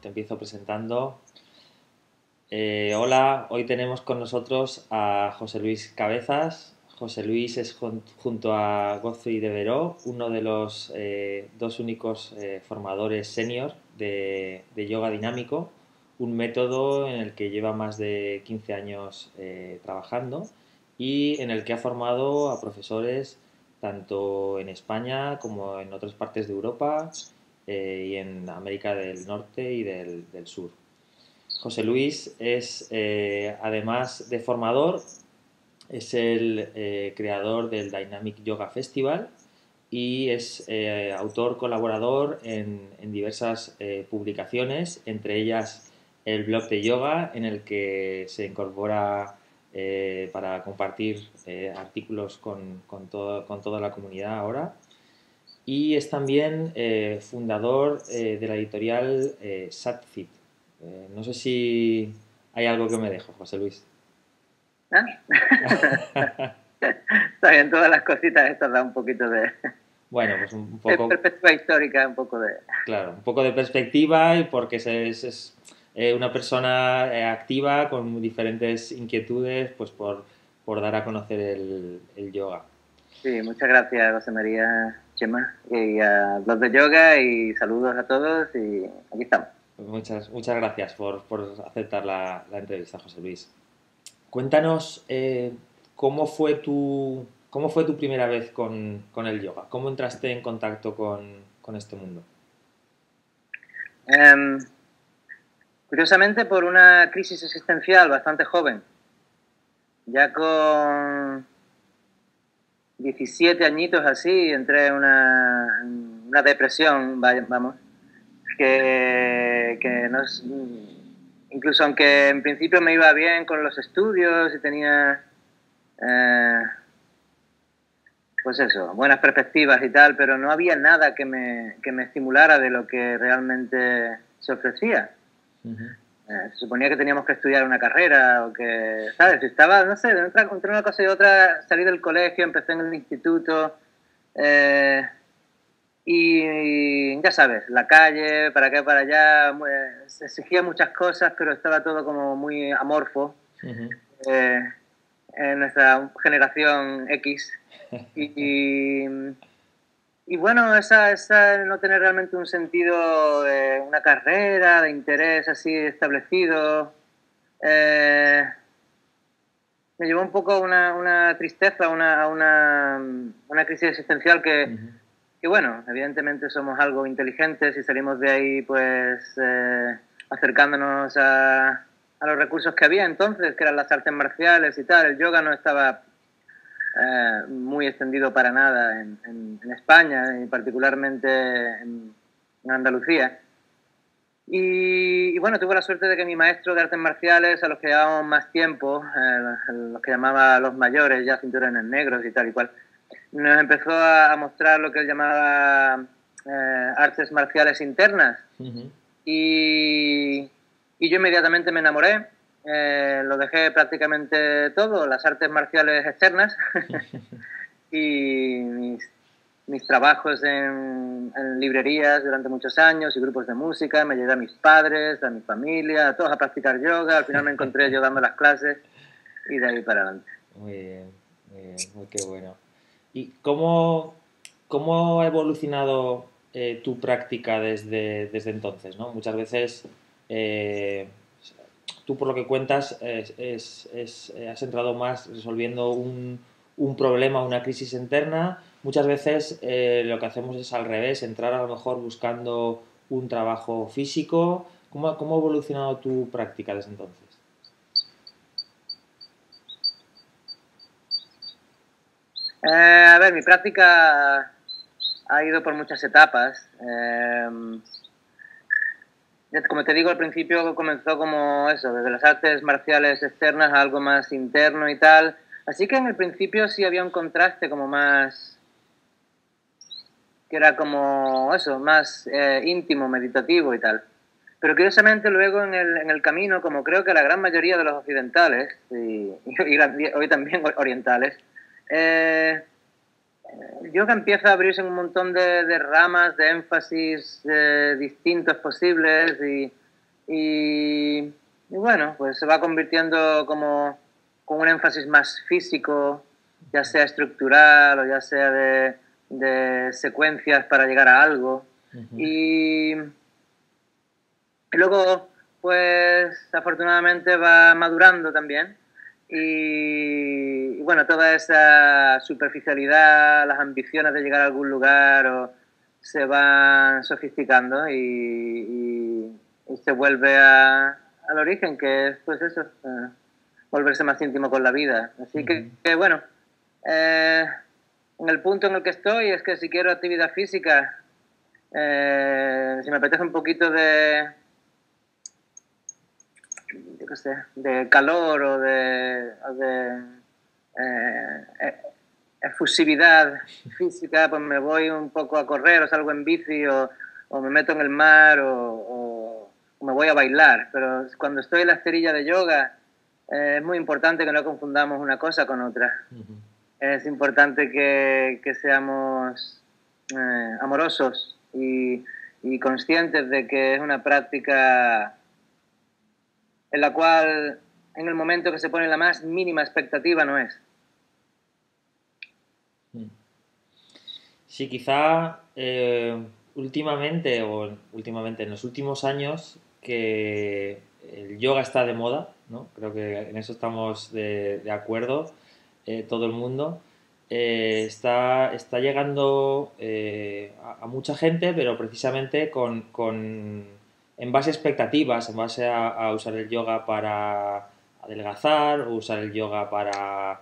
te empiezo presentando. Eh, hola, hoy tenemos con nosotros a José Luis Cabezas. José Luis es junto a Godfrey de Veró, uno de los eh, dos únicos eh, formadores senior de, yoga dinámico, un método en el que lleva más de 15 años trabajando y en el que ha formado a profesores tanto en España como en otras partes de Europa eh, y en América del Norte y del, Sur. José Luis es, eh, además de formador, es el eh, creador del Dynamic Yoga Festival y es autor colaborador en, diversas publicaciones, entre ellas el blog de yoga en el que se incorpora para compartir artículos con, con, con, toda la comunidad ahora. Y es también eh, fundador de la editorial Satfit. no sé si hay algo que me dejo, José Luis. ¿Ah? Está bien, todas las cositas estas dan un poquito de... Bueno, pues un poco... perspectiva histórica, un poco de... Claro, un poco de perspectiva y porque es, es eh, una persona eh, activa con diferentes inquietudes pues por, por dar a conocer el, el, yoga. Sí, muchas gracias José María Chema y a los de yoga y saludos a todos y aquí estamos. Pues muchas, muchas gracias por, por aceptar la, la, entrevista, José Luis. Cuéntanos eh, cómo, fue tu, cómo fue tu primera vez con, con el yoga, cómo entraste en contacto con, con este mundo. Um, Curiosamente por una crisis existencial bastante joven. Ya con 17 añitos así, entré en una, una depresión, vamos, que, que no incluso aunque en principio me iba bien con los estudios y tenía, eh, pues eso, buenas perspectivas y tal, pero no había nada que me, que me estimulara de lo que realmente se ofrecía. Eh, se suponía que teníamos que estudiar una carrera o que, ¿sabes? Estaba, no sé, entre una cosa y otra, salí del colegio, empecé en el instituto eh, y, ya sabes, la calle, para acá, para allá, se exigía muchas cosas, pero estaba todo como muy amorfo. Eh, en nuestra generación X. y y bueno, esa, esa no tener realmente un sentido de una carrera, de interés así establecido, eh, me llevó un poco a una, una, tristeza, una, a una, una, crisis existencial que, que, bueno, evidentemente somos algo inteligentes y salimos de ahí pues eh, acercándonos a, a los recursos que había entonces, que eran las artes marciales y tal. El yoga no estaba eh, muy extendido para nada en, en, España y particularmente en, Andalucía. Y, bueno, tuve la suerte de que mi maestro de artes marciales, a los que llevábamos más tiempo, eh, los que llamaba los mayores, ya cinturones negros y tal y cual, nos empezó a, mostrar lo que él llamaba eh, artes marciales internas. y, y yo inmediatamente me enamoré eh, lo dejé prácticamente todo, las artes marciales externas y mis, trabajos en, librerías durante muchos años y grupos de música, me llevé a mis padres, a mi familia, a todos a practicar yoga, al final me encontré yo dando las clases y de ahí para adelante. Muy bien, muy bien, muy qué bueno. ¿Y cómo, cómo ha evolucionado eh, tu práctica desde, desde entonces? ¿no? Muchas veces... Eh, tú por lo que cuentas eh, has entrado más resolviendo un, un, problema, una crisis interna. Muchas veces eh, lo que hacemos es al revés, entrar a lo mejor buscando un trabajo físico. ¿Cómo, cómo ha evolucionado tu práctica desde entonces? Eh, a ver, mi práctica ha ido por muchas etapas como te digo al principio, comenzó como eso, desde las artes marciales externas a algo más interno y tal. Así que en el principio sí había un contraste como más, que era como eso, más eh, íntimo, meditativo y tal. Pero curiosamente luego en el, en el, camino, como creo que la gran mayoría de los occidentales y, hoy también orientales, eh, el yoga empieza a abrirse en un montón de, ramas, de énfasis distintos posibles y, y, bueno, pues se va convirtiendo como con un énfasis más físico, ya sea estructural o ya sea de, de secuencias para llegar a algo. y, luego, pues afortunadamente va madurando también. Y, bueno, toda esa superficialidad, las ambiciones de llegar a algún lugar o, se van sofisticando y, se vuelve a, al origen, que es pues eso, eh, volverse más íntimo con la vida. Así que, bueno, eh, en el punto en el que estoy es que si quiero actividad física, eh, si me apetece un poquito de, de calor o de, eh, efusividad física, pues me voy un poco a correr o salgo en bici o, me meto en el mar o, me voy a bailar. Pero cuando estoy en la esterilla de yoga, eh, es muy importante que no confundamos una cosa con otra es importante que, seamos eh, amorosos y, conscientes de que es una práctica en la cual en el momento que se pone la más mínima expectativa no es. Sí, quizá eh, últimamente o últimamente en los últimos años que el yoga está de moda, ¿no? Creo que en eso estamos de acuerdo eh, todo el mundo, eh, está, está llegando eh, a, mucha gente, pero precisamente con, en base a expectativas, en base a, usar el yoga para adelgazar, usar el yoga para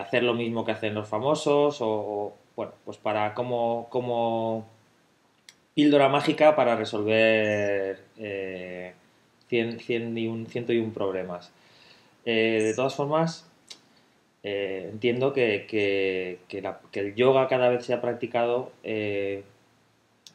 hacer lo mismo que hacen los famosos, o, bueno, pues para como, como píldora mágica para resolver eh, 100, 100 y un, ciento y un problemas. de todas formas, eh, entiendo que, el yoga cada vez se ha practicado eh,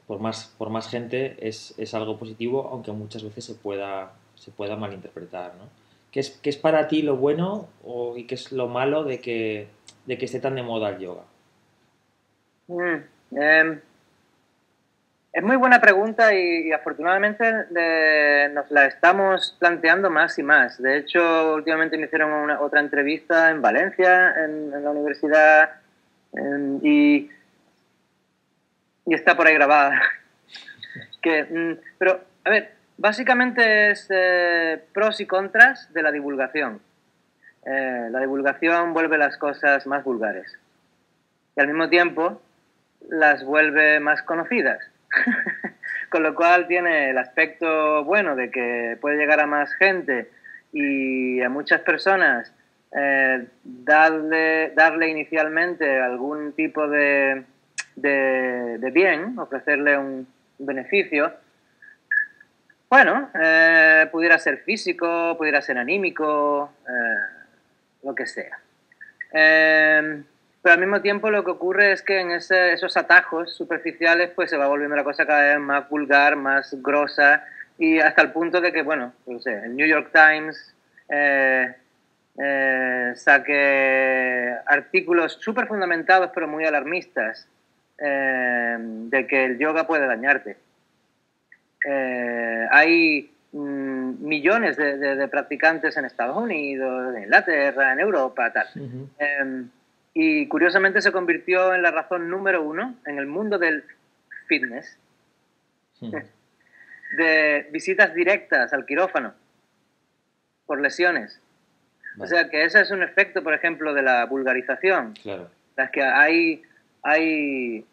por, más, por más gente es, algo positivo, aunque muchas veces se pueda, se pueda malinterpretar. ¿no? ¿Qué, es, ¿Qué es para ti lo bueno y qué es lo malo de que, de que esté tan de moda el yoga? Mm, em, es muy buena pregunta y, afortunadamente nos la estamos planteando más y más. De hecho, últimamente me hicieron una, otra entrevista en Valencia, en, la universidad, y, está por ahí grabada. que, mm, pero, a ver, básicamente es eh, pros y contras de la divulgación. Eh, la divulgación vuelve las cosas más vulgares y al mismo tiempo las vuelve más conocidas Con lo cual tiene el aspecto bueno de que puede llegar a más gente y a muchas personas eh, darle, darle inicialmente algún tipo de, de, bien, ofrecerle un beneficio. Bueno, eh, pudiera ser físico, pudiera ser anímico, eh, lo que sea. Pero al mismo tiempo lo que ocurre es que en esos atajos superficiales pues se va volviendo la cosa cada vez más vulgar, más grosa y hasta el punto de que, bueno, no sé, el New York Times eh, eh, saque artículos súper fundamentados pero muy alarmistas eh, de que el yoga puede dañarte. hay mm, millones de, practicantes en Estados Unidos, en Inglaterra, en Europa, tal y curiosamente se convirtió en la razón número uno en el mundo del fitness de visitas directas al quirófano por lesiones. O sea que ese es un efecto, por ejemplo, de la vulgarización. Claro. Las que hay, hay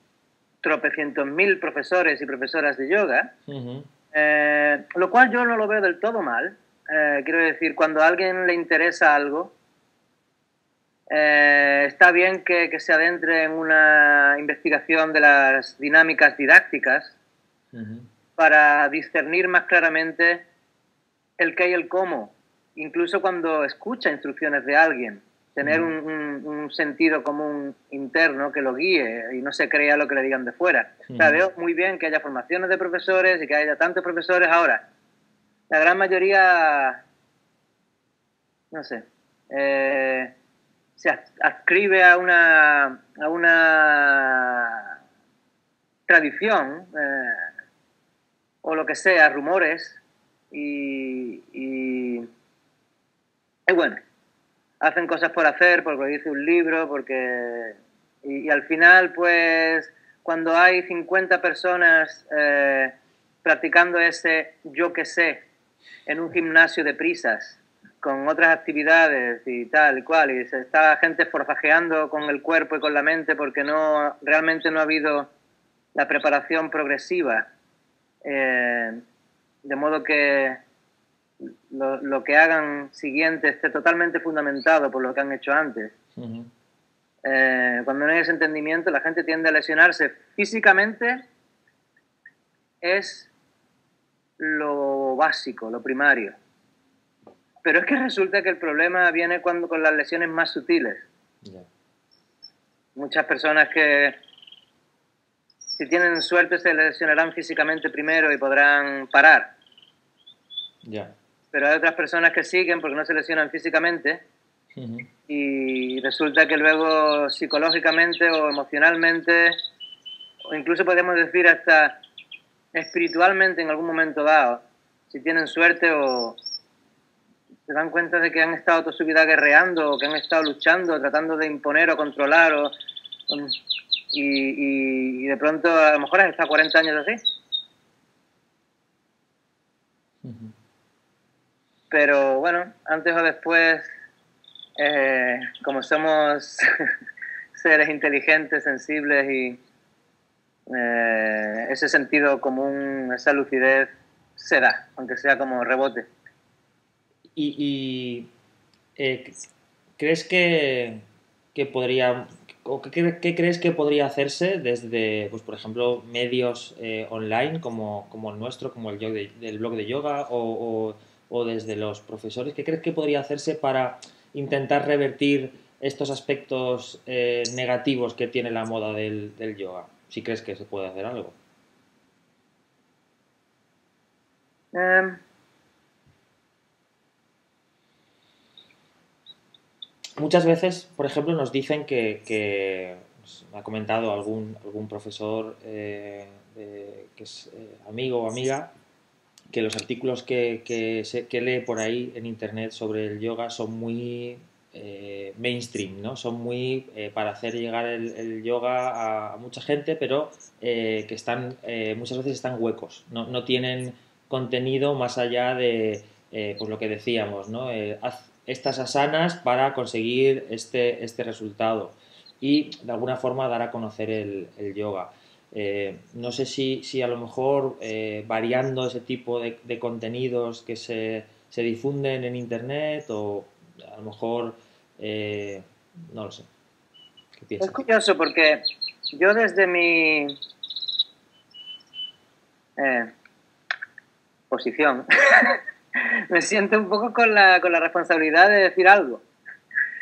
tropecientos mil profesores y profesoras de yoga, eh, lo cual yo no lo veo del todo mal. Eh, quiero decir, cuando a alguien le interesa algo, eh, está bien que, se adentre en una investigación de las dinámicas didácticas para discernir más claramente el qué y el cómo, incluso cuando escucha instrucciones de alguien, tener un, sentido común interno que lo guíe y no se crea lo que le digan de fuera. veo muy bien que haya formaciones de profesores y que haya tantos profesores ahora. La gran mayoría, no sé, eh, se adscribe a una, a una tradición eh, o lo que sea, rumores, y, y, bueno, hacen cosas por hacer, porque dice un libro, porque... Y, al final, pues, cuando hay 50 personas eh, practicando ese yo que sé en un gimnasio de prisas, con otras actividades y tal y cual, y se está gente forzajeando con el cuerpo y con la mente porque no realmente no ha habido la preparación progresiva, eh, de modo que lo, que hagan siguiente esté totalmente fundamentado por lo que han hecho antes. Eh, cuando no hay ese entendimiento, la gente tiende a lesionarse físicamente, es lo básico, lo primario pero es que resulta que el problema viene cuando con las lesiones más sutiles. Muchas personas que si tienen suerte se lesionarán físicamente primero y podrán parar. Pero hay otras personas que siguen porque no se lesionan físicamente y resulta que luego psicológicamente o emocionalmente o incluso podemos decir hasta espiritualmente en algún momento dado, si tienen suerte o, se dan cuenta de que han estado toda su vida guerreando, o que han estado luchando, tratando de imponer o controlar, o, y, de pronto a lo mejor han estado 40 años así. Pero bueno, antes o después, eh, como somos seres inteligentes, sensibles y eh, ese sentido común, esa lucidez se da, aunque sea como rebote. Y, eh, ¿crees que, podría, o qué, crees que podría hacerse desde, pues por ejemplo, medios eh, online como, el nuestro, como el blog de yoga, o, desde los profesores? ¿Qué crees que podría hacerse para intentar revertir estos aspectos eh, negativos que tiene la moda del, yoga? Si crees que se puede hacer algo. Em, muchas veces, por ejemplo, nos dicen que, me ha comentado algún, algún profesor eh, que es eh, amigo o amiga, que los artículos que, que, lee por ahí en internet sobre el yoga son muy eh, mainstream, ¿no? Son muy para hacer llegar el, yoga a, mucha gente, pero que están muchas veces están huecos, no, no tienen contenido más allá de pues lo que decíamos, ¿no? estas asanas para conseguir este, este resultado y de alguna forma dar a conocer el, yoga. Eh, no sé si, si, a lo mejor eh, variando ese tipo de, contenidos que se, se, difunden en internet o a lo mejor eh, no lo sé. Es curioso porque yo desde mi posición me siento un poco con la, con la responsabilidad de decir algo.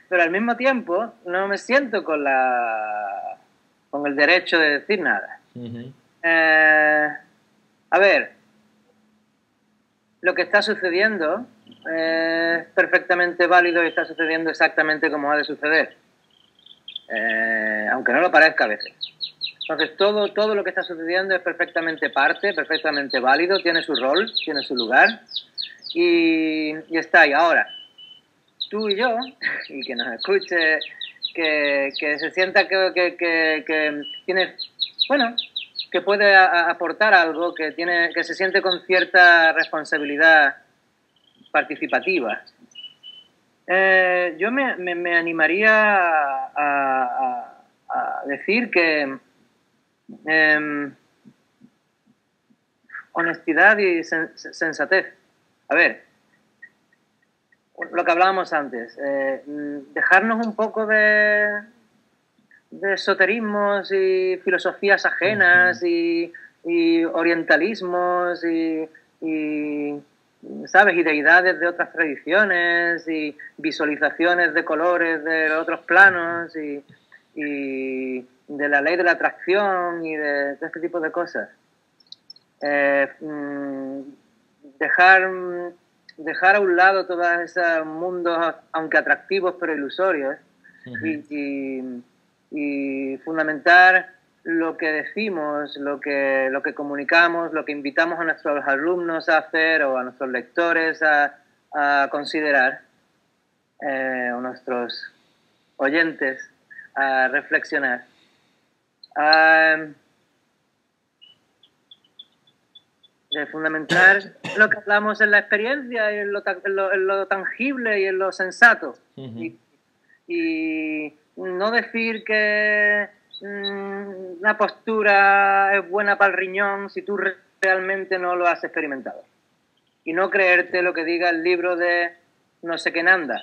Pero al mismo tiempo no me siento con, la, con el derecho de decir nada. Eh, a ver, lo que está sucediendo es perfectamente válido y está sucediendo exactamente como ha de suceder. Eh, aunque no lo parezca a veces. Entonces, todo, todo lo que está sucediendo es perfectamente parte, perfectamente válido, tiene su rol, tiene su lugar y, está ahí. Ahora, tú y yo, y que nos escuche, que, se sienta que, que, tiene, bueno, que puede aportar algo, que, tiene, que se siente con cierta responsabilidad participativa. Eh, yo me, me, animaría a, decir que em, honestidad y sensatez a ver, lo que hablábamos antes, eh, dejarnos un poco de, de esoterismos y filosofías ajenas y, orientalismos y, ¿sabes? Y deidades de otras tradiciones y visualizaciones de colores de otros planos y, de la ley de la atracción y de, este tipo de cosas. Eh, mm, dejar, dejar a un lado todos esos mundos, aunque atractivos pero ilusorios, y, fundamentar lo que decimos, lo que, lo que comunicamos, lo que invitamos a nuestros alumnos a hacer o a nuestros lectores a, considerar, eh, o nuestros oyentes a reflexionar. de fundamentar lo que hablamos en la experiencia y en lo, tangible y en lo sensato. y, no decir que mm, una postura es buena para el riñón si tú realmente no lo has experimentado. Y no creerte lo que diga el libro de no sé qué nanda.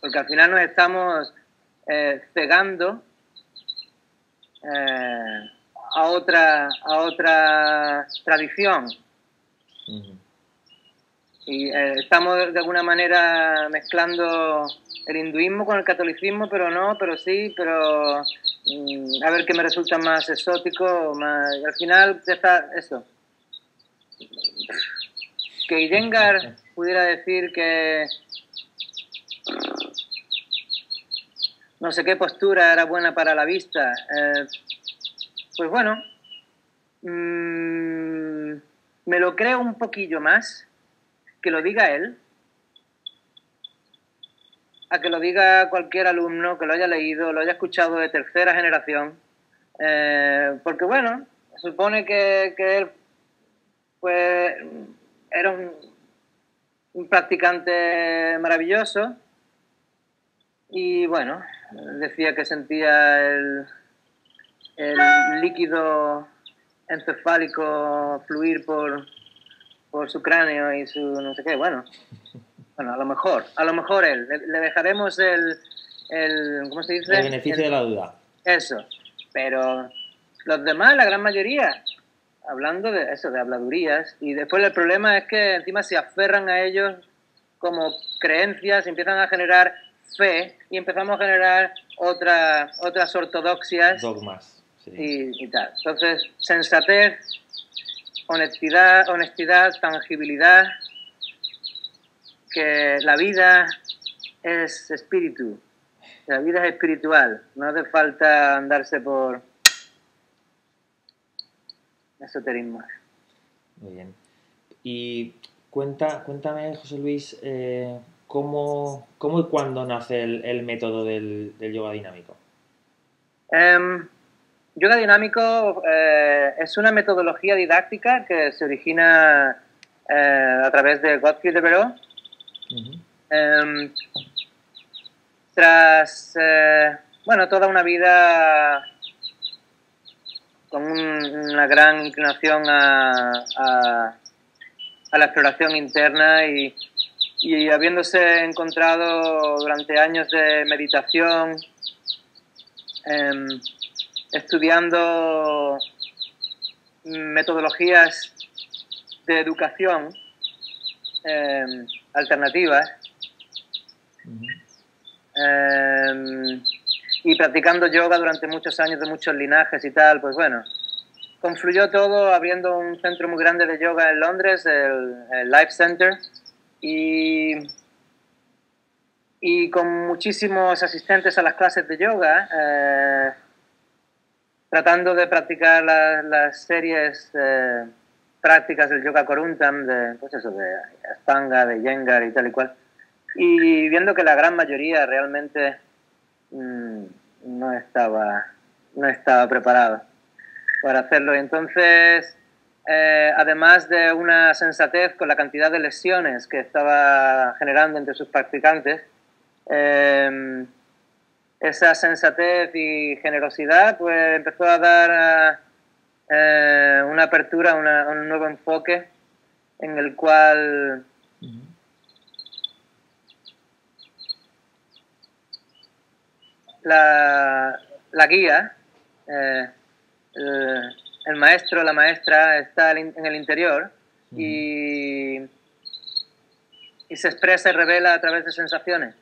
Porque al final nos estamos eh, cegando eh, a, otra, a otra tradición. Y eh, estamos de alguna manera mezclando el hinduismo con el catolicismo, pero no, pero sí, pero mm, a ver qué me resulta más exótico, más, y al final está eso. Que Iyengar pudiera decir que no sé qué postura era buena para la vista. Eh, pues bueno, mm, me lo creo un poquillo más que lo diga él, a que lo diga cualquier alumno que lo haya leído, lo haya escuchado de tercera generación, eh, porque bueno, supone que, él pues, era un, practicante maravilloso y bueno, decía que sentía el, el líquido encefálico fluir por, por su cráneo y su no sé qué. Bueno, bueno, a lo mejor, a lo mejor él. Le, dejaremos el, el, ¿cómo se dice? El beneficio de la duda. Eso. Pero los demás, la gran mayoría, hablando de eso, de habladurías, y después el problema es que encima se aferran a ellos como creencias, empiezan a generar fe y empezamos a generar otra, otras ortodoxias. Dogmas. Y, y, tal. Entonces, sensatez, honestidad, honestidad, tangibilidad, que la vida es espíritu, la vida es espiritual, no hace falta andarse por esoterismo. Muy bien. Y cuenta, cuéntame, José Luis, eh, ¿cómo, ¿cómo, y cuándo nace el, método del, yoga dinámico? Em, yoga dinámico eh, es una metodología didáctica que se origina eh, a través de Godfrey de Veró. Em, tras, bueno, toda una vida con una gran inclinación a, a la exploración interna y y habiéndose encontrado durante años de meditación, em, estudiando metodologías de educación em, alternativas em, y practicando yoga durante muchos años de muchos linajes y tal, pues bueno, confluyó todo abriendo un centro muy grande de yoga en Londres, el Life Center, y, y con muchísimos asistentes a las clases de yoga, eh, tratando de practicar las series eh, prácticas del yoga coruntam, de, pues eso, de Astanga, de Yengar y tal y cual, y viendo que la gran mayoría realmente mm, no, estaba, no estaba preparado para hacerlo. Entonces, eh, además de una sensatez con la cantidad de lesiones que estaba generando entre sus practicantes, em, esa sensatez y generosidad pues empezó a dar eh, una apertura, un nuevo enfoque en el cual la, la guía eh, el maestro, la maestra está en el interior y, y se expresa y revela a través de sensaciones.